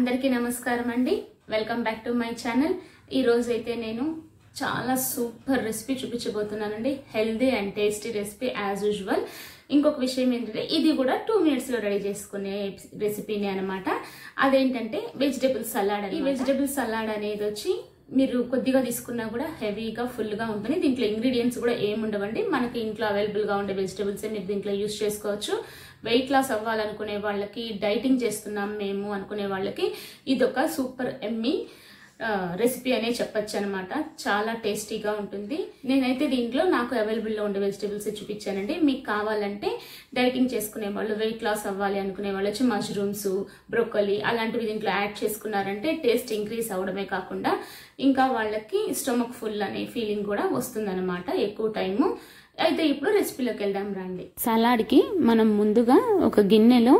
అందరికీ నమస్కారం అండి. Welcome back to my channel ఈరోజు అయితే నేను చాలా super recipe చూపించబోతున్నానండి. Healthy and tasty recipe as usual ఇంకొక విషయం ఏంటంటే ఇది కూడా టూ మినిట్స్లో రెడీ చేసుకునే రెసిపీని అనమాట అదేంటంటే వెజిటేబుల్ సలాడ్ ఈ వెజిటేబుల్ సలాడ్ అనేది వచ్చి మీరు కొద్దిగా తీసుకున్నా కూడా హెవీగా ఫుల్గా ఉంటుంది. దీంట్లో ఇంగ్రీడియంట్స్ కూడా ఏమి ఉండవండి మనకి ఇంట్లో అవైలబుల్గా ఉండే వెజిటేబుల్స్ మీరు దీంట్లో యూస్ చేసుకోవచ్చు. వెయిట్ లాస్ అవ్వాలనుకునే వాళ్ళకి డైటింగ్ చేస్తున్నాం మేము అనుకునే వాళ్ళకి ఇది ఒక సూపర్ ఎమ్మి రెసిపీ అనే చెప్పచ్చు అనమాట చాలా టేస్టీగా ఉంటుంది. నేనైతే దీంట్లో నాకు అవైలబుల్లో ఉండే వెజిటేబుల్స్ చూపించానండి. మీకు కావాలంటే డైటింగ్ చేసుకునే వాళ్ళు వెయిట్ లాస్ అవ్వాలి అనుకునే వాళ్ళు వచ్చి మష్రూమ్స్ బ్రొక్కలి అలాంటివి దీంట్లో యాడ్ చేసుకున్నారంటే టేస్ట్ ఇంక్రీజ్ అవడమే కాకుండా ఇంకా వాళ్ళకి స్టొమక్ ఫుల్ అనే ఫీలింగ్ కూడా వస్తుందన్నమాట. ఎక్కువ టైము అయితే ఇప్పుడు రెసిపీలోకి వెళ్దాం రండి. సలాడ్కి మనం ముందుగా ఒక గిన్నెలో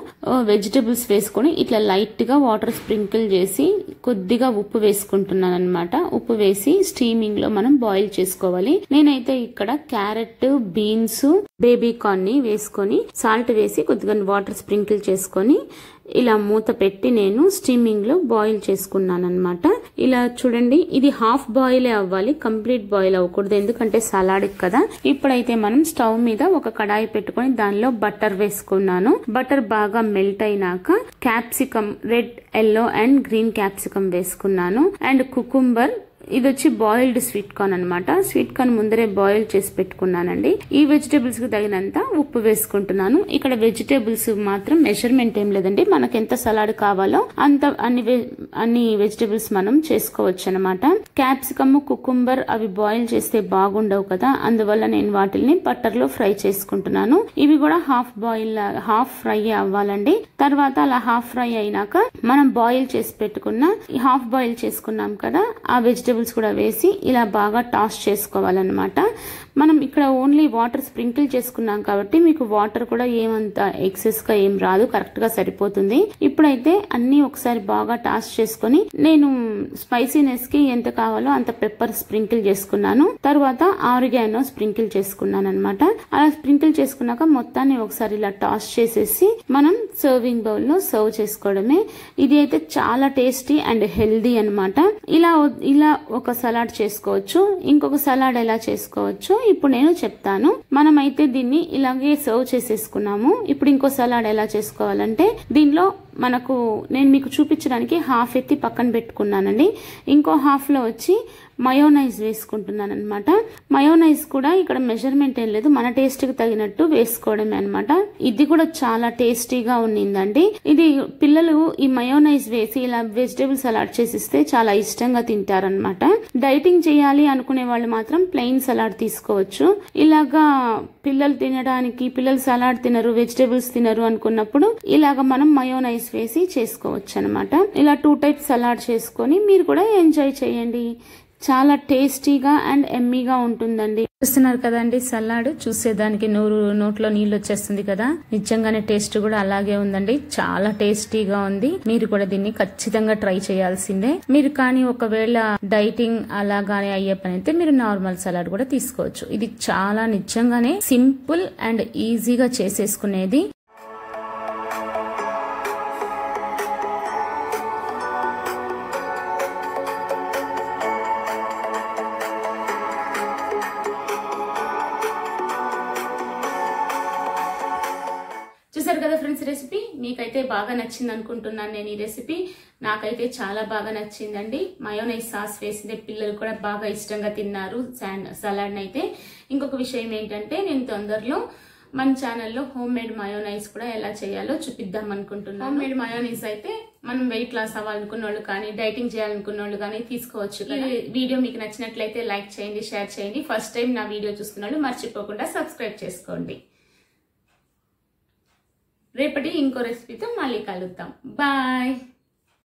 వెజిటబుల్స్ వేసుకొని ఇట్లా లైట్గా వాటర్ స్ప్రింకిల్ చేసి కొద్దిగా ఉప్పు వేసుకుంటున్నాను అనమాట ఉప్పు వేసి స్టీమింగ్లో మనం బాయిల్ చేసుకోవాలి. నేనైతే ఇక్కడ క్యారెట్ బీన్స్ బేబీకార్న్ని వేసుకొని సాల్ట్ వేసి కొద్దిగా వాటర్ స్ప్రింకిల్ చేసుకొని ఇలా మూత పెట్టి నేను స్టీమింగ్లో బాయిల్ చేసుకున్నాను అనమాట ఇలా చూడండి ఇది హాఫ్ బాయిల్ అవ్వాలి కంప్లీట్ బాయిల్ అవ్వకూడదు ఎందుకంటే సలాడ్ కదా. ఇప్పుడైతే మనం స్టవ్ మీద ఒక కడాయి పెట్టుకొని దానిలో బటర్ వేసుకున్నాను. బటర్ బాగా మెల్ట్ అయినాక capsicum red yellow and green capsicum వేసుకున్నాను. అండ్ కుకుంబర్ ఇది వచ్చి బాయిల్డ్ స్వీట్ కార్న్ అనమాట స్వీట్ కార్న్ ముందరే బాయిల్ చేసి పెట్టుకున్నానండి. ఈ వెజిటేబుల్స్కి తగినంత ఉప్పు వేసుకుంటున్నాను. ఇక్కడ వెజిటేబుల్స్ మాత్రం మెజర్మెంట్ ఏం లేదండి. మనకి ఎంత సలాడ్ కావాలో అంత అన్ని అన్ని వెజిటేబుల్స్ మనం చేసుకోవచ్చు అనమాట క్యాప్సికమ్ కుకుంబర్ అవి బాయిల్ చేస్తే బాగుండవు కదా. అందువల్ల నేను వాటిని బట్టర్లో ఫ్రై చేసుకుంటున్నాను. ఇవి కూడా హాఫ్ బాయిల్ హాఫ్ ఫ్రై అవ్వాలండి. తర్వాత అలా హాఫ్ ఫ్రై అయినాక మనం బాయిల్ చేసి పెట్టుకున్న హాఫ్ బాయిల్ చేసుకున్నాం కదా ఆ వెజిటేబుల్స్ కూడా వేసి ఇలా బాగా టాస్ చేసుకోవాలన్నమాట. మనం ఇక్కడ ఓన్లీ వాటర్ స్ప్రింకిల్ చేసుకున్నాం కాబట్టి మీకు వాటర్ కూడా ఏమంత ఎక్సెస్గా ఏం రాదు కరెక్ట్గా సరిపోతుంది. ఇప్పుడైతే అన్ని ఒకసారి బాగా టాస్ చేసుకొని నేను స్పైసీనెస్కి ఎంత కావాలో అంత పెప్పర్ స్ప్రింకిల్ చేసుకున్నాను. తర్వాత ఆరిగానో స్ప్రింకిల్ చేసుకున్నాను అనమాట అలా స్ప్రింకిల్ చేసుకున్నాక మొత్తాన్ని ఒకసారి ఇలా టాస్ చేసేసి మనం సర్వింగ్ బౌల్లో సర్వ్ చేసుకోవడమే. ఇది అయితే చాలా టేస్టీ అండ్ హెల్దీ అనమాట ఇలా ఇలా ఒక సలాడ్ చేసుకోవచ్చు ఇంకొక సలాడ్ ఎలా చేసుకోవచ్చు ఇప్పుడు నేను చెప్తాను. మనమైతే దీన్ని ఇలాగే సర్వ్ చేసేసుకున్నాము. ఇప్పుడు ఇంకో సలాడ్ ఎలా చేసుకోవాలంటే దీనిలో మనకు నేను మీకు చూపించడానికి హాఫ్ ఎత్తి పక్కన పెట్టుకున్నానండి. ఇంకో హాఫ్లో వచ్చి మయోనైజ్ వేసుకుంటున్నాను అనమాట మయోనైజ్ కూడా ఇక్కడ మెజర్మెంట్ ఏం లేదు మన టేస్ట్కి తగినట్టు వేసుకోవడమే అనమాట ఇది కూడా చాలా టేస్టీగా ఉన్నిందండి. ఇది పిల్లలు ఈ మయోనైజ్ వేసి ఇలా వెజిటేబుల్స్ సలాడ్ చేసిస్తే చాలా ఇష్టంగా తింటారనమాట డైటింగ్ చేయాలి అనుకునే వాళ్ళు మాత్రం ప్లెయిన్ సలాడ్ తీసుకోవచ్చు. ఇలాగా పిల్లలు తినడానికి పిల్లలు సలాడ్ తినరు వెజిటేబుల్స్ తినరు అనుకున్నప్పుడు ఇలాగ మనం మయోనైజ్ వేసి చేసుకోవచ్చు అనమాట ఇలా టూ టైప్స్ సలాడ్ చేసుకొని మీరు కూడా ఎంజాయ్ చేయండి. చాలా టేస్టీగా అండ్ ఎమ్మీగా ఉంటుందండి. చూస్తున్నారు కదండి సలాడ్ చూసేదానికి నోరు నోట్లో నీళ్ళు వచ్చేస్తుంది కదా. నిజంగానే టేస్ట్ కూడా అలాగే ఉందండి. చాలా టేస్టీగా ఉంది. మీరు కూడా దీన్ని ఖచ్చితంగా ట్రై చేయాల్సిందే. మీరు కానీ ఒకవేళ డైటింగ్ అలాగానే అయ్యే పని అయితే మీరు నార్మల్ సలాడ్ కూడా తీసుకోవచ్చు. ఇది చాలా నిజంగానే సింపుల్ అండ్ ఈజీగా చేసేసుకునేది. చూసారు కదా ఫ్రెండ్స్ రెసిపీ? మీకైతే బాగా నచ్చింది అనుకుంటున్నాను నేను ఈ రెసిపీ. నాకైతే చాలా బాగా నచ్చిందండి. మయోనైజ్ సాస్ వేసిందే. పిల్లలు కూడా బాగా ఇష్టంగా తిన్నారు సలాడ్ అయితే ఇంకొక విషయం ఏంటంటే నేను తొందరలో మన ఛానల్లో హోమ్ మేడ్ మయోనైజ్ కూడా ఎలా చేయాలో చూపిద్దాం అనుకుంటున్నాను. హోమ్ మేడ్ మయోనైజ్ అయితే మనం వెయిట్ లాస్ అవ్వాలనుకున్న వాళ్ళు కానీ డైటింగ్ చేయాలనుకున్న వాళ్ళు కానీ తీసుకోవచ్చు ఈ వీడియో మీకు నచ్చినట్లయితే లైక్ చేయండి షేర్ చేయండి. ఫస్ట్ టైం నా వీడియో చూస్తున్న వాళ్ళు మర్చిపోకుండా సబ్స్క్రైబ్ చేసుకోండి. రేపటి ఇంకో రెసిపీతో మళ్ళీ కలుద్దాం. బాయ్